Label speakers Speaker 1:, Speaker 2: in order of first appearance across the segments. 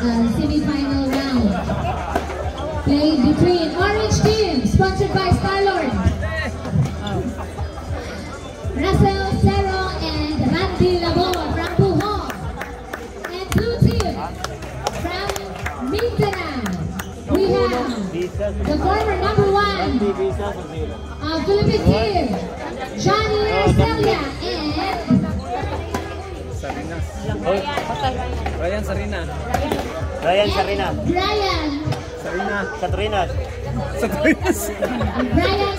Speaker 1: uh, semi-final round. Played between Orange Team, sponsored by Starlord. Russell Cerro and Randy Labor from Puhong. And Blue Team from Mindanao. We have the former number one uh, Philippine team, Johnny Arcelia and
Speaker 2: Sarinas. Ryan Sarina.
Speaker 3: Ryan Sarina.
Speaker 1: Brian.
Speaker 2: Sarina.
Speaker 3: Satrinas.
Speaker 2: Sarinas.
Speaker 1: Brian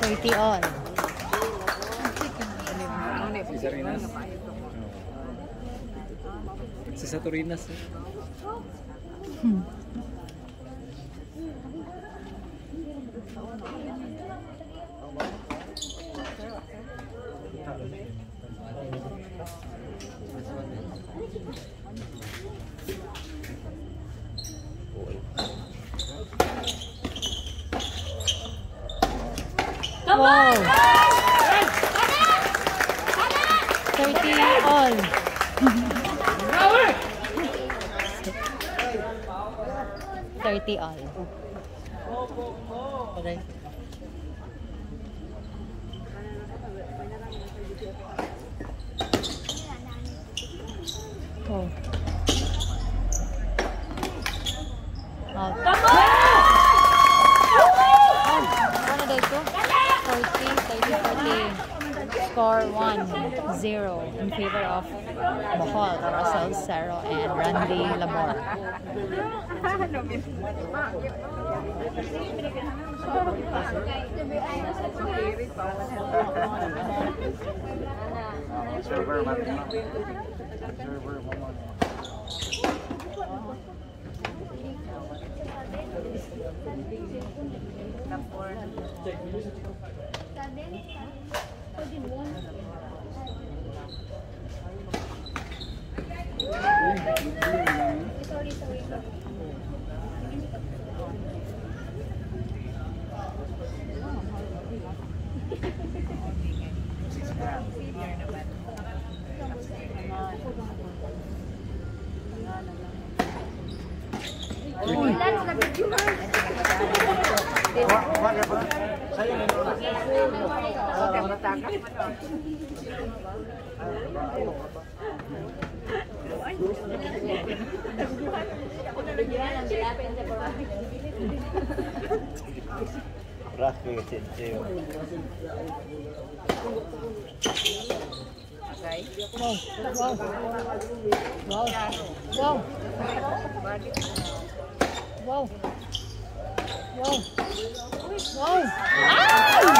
Speaker 4: Thirty on.
Speaker 2: Si Sarinas. Si Satorinas. Hmm. Thank you.
Speaker 4: Wow. Thirty all. Thirty all. Oh. Out. 1-0 in favor of Bohol, Russell Cerro, and Randy Labor.
Speaker 3: Server, Server,
Speaker 4: chiều Đấy. Không, không, không, không, không, không, không, không,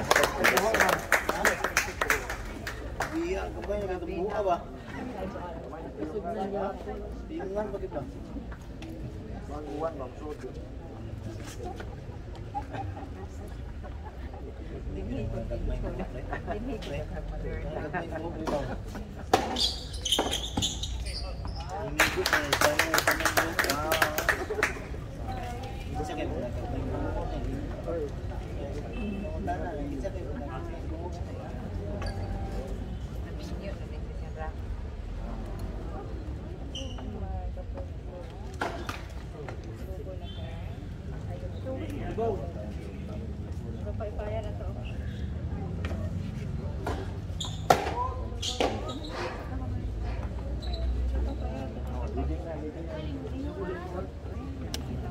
Speaker 4: Iya, kemarin
Speaker 5: ada buka apa? Bingungan apa kita? Banguan bang Sojo. Ini gue kayak sama sama gue. Bisa kayak Go. Papaypaya na to.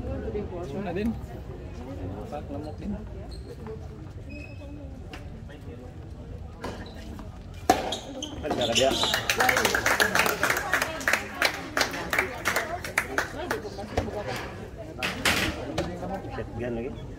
Speaker 5: Ito
Speaker 4: din
Speaker 2: po, na din. Pak, lamok din.
Speaker 4: Ada dia. Shotgun lagi.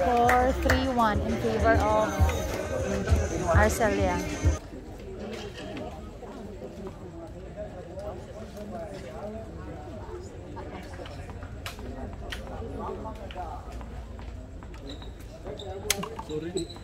Speaker 4: Score 3-1 in favor of Arcelia.
Speaker 6: 哎！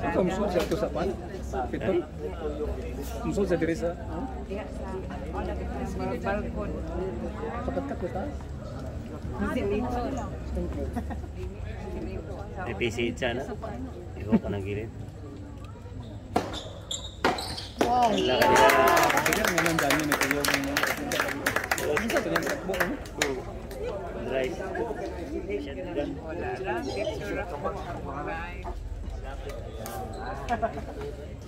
Speaker 2: Ikaw musul sa ito sa pan? Pito? Musul sa diri sa?
Speaker 6: Sa balkon.
Speaker 2: Ka.
Speaker 3: May PC siya na. Ikaw pa ng gilid.
Speaker 4: Wow.
Speaker 3: Wala ka
Speaker 2: Sige, nga nang dami na kayo ng mga Minsan ito yung takbo, ano?
Speaker 3: Dry. Shotgun.
Speaker 6: Wala lang. Picture ako. Right.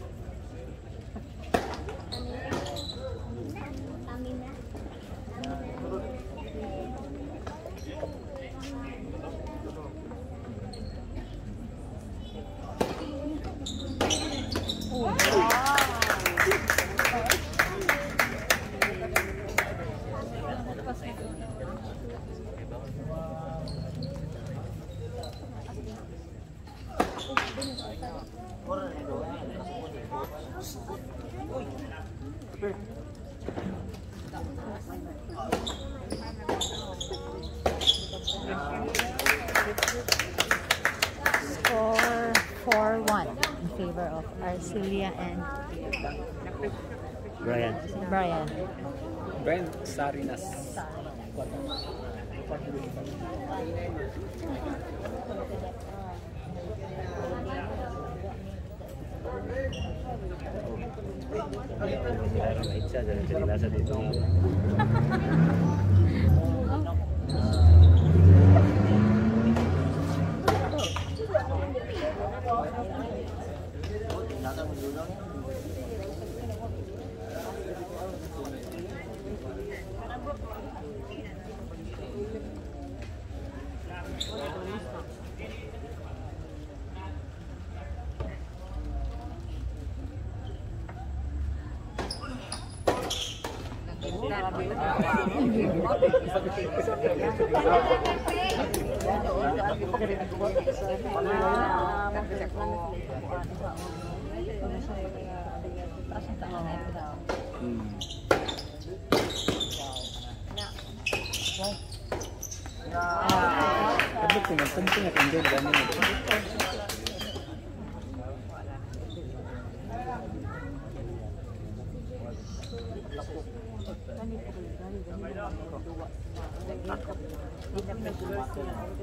Speaker 2: Sarinas.
Speaker 3: Parang itsa, dahil sa nilasa
Speaker 2: dito. Kadlok ko nagtumtum at hindi dami na.
Speaker 4: Wow.
Speaker 2: Gracias.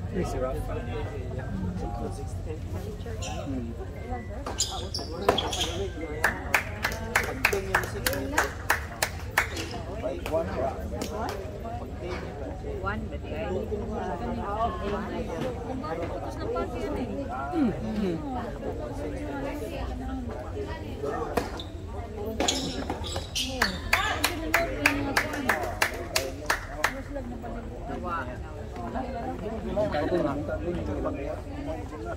Speaker 2: Pretty rough. Hmm.
Speaker 3: One,
Speaker 2: but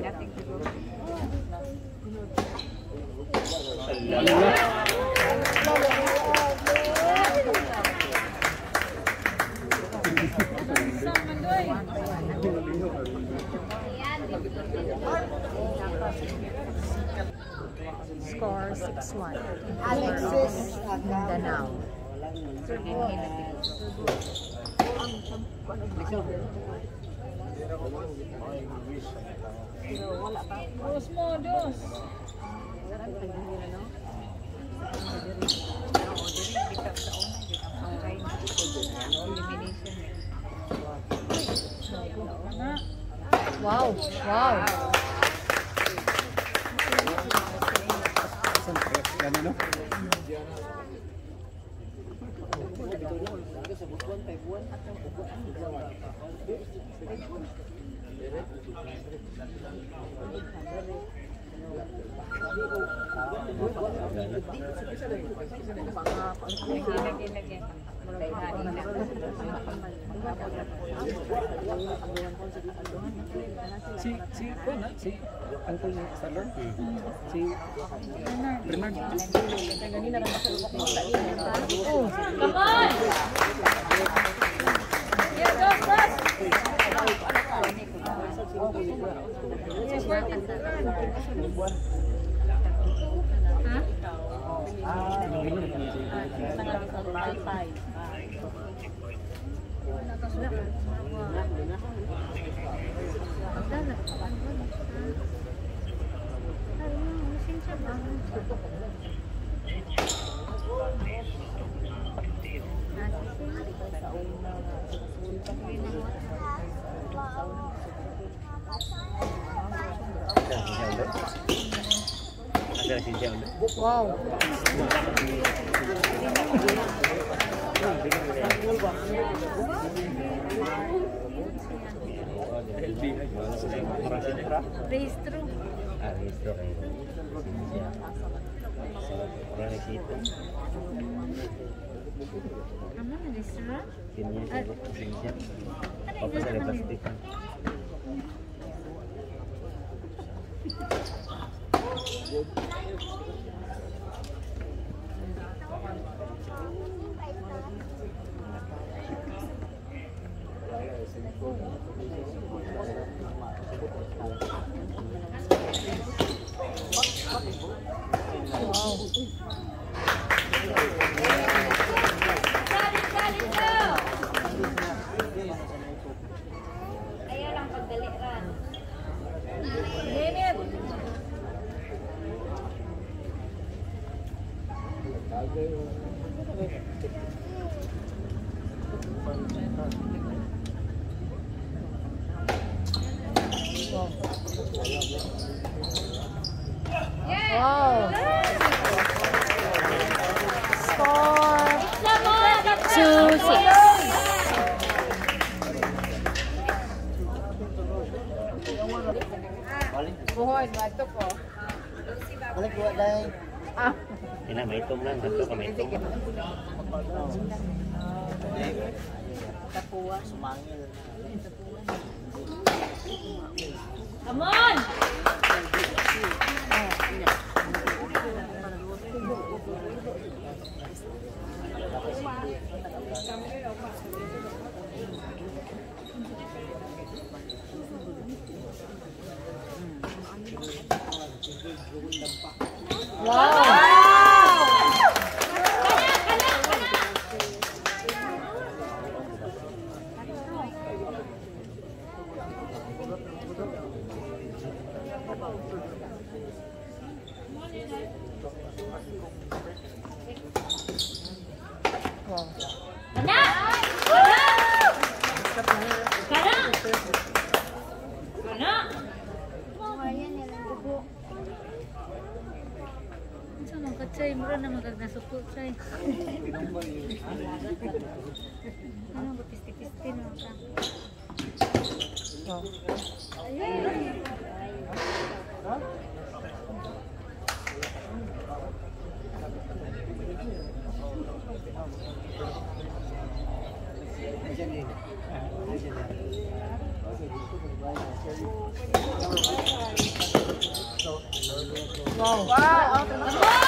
Speaker 3: Dating siguro.
Speaker 4: Score 6-1. Alexis Mindanao. Dos mo,
Speaker 2: dos. Wow, wow. Si, si, ano, si Uncle? Si Bernard.
Speaker 6: Come on!
Speaker 4: Wow.
Speaker 3: Registro.
Speaker 7: Sa plastik?
Speaker 4: Wow. Ano ba na ka? Score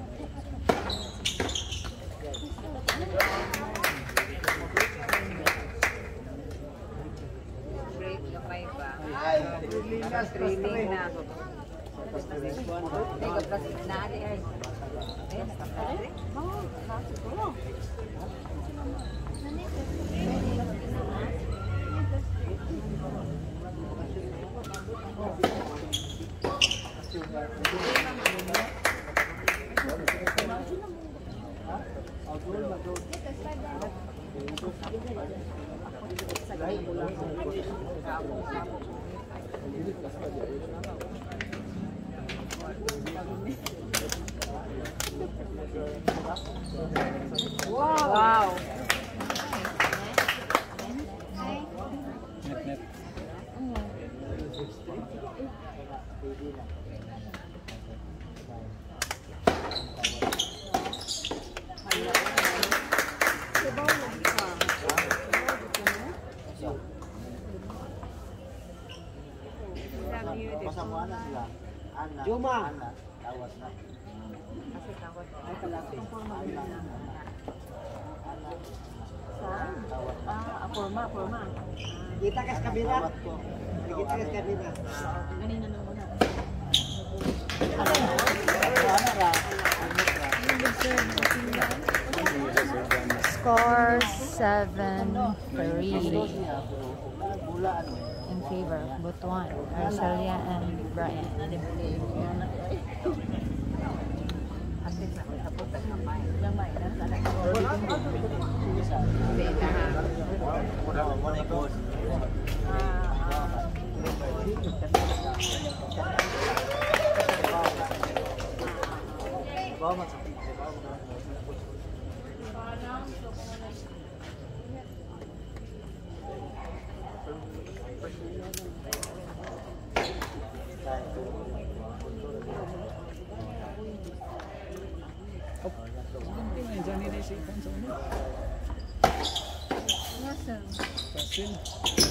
Speaker 4: Score seven, three.
Speaker 2: Bulaan.
Speaker 4: In favor of Butuan, Arcelia and Brian.
Speaker 2: Ko.
Speaker 6: Gracias.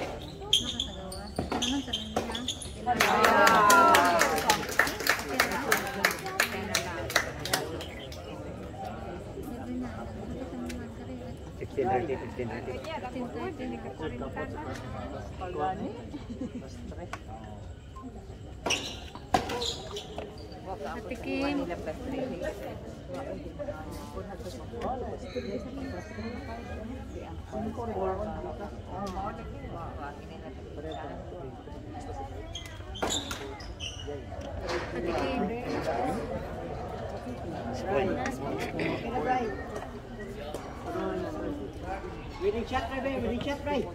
Speaker 6: Patikim. Ang
Speaker 8: Within shot,
Speaker 1: right, babe.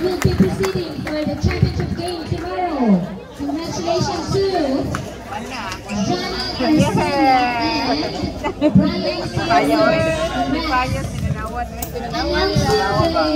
Speaker 1: we'll be proceeding for the championship game tomorrow. Congratulations to Jana and Brian
Speaker 6: sinanawad.
Speaker 1: Announcing the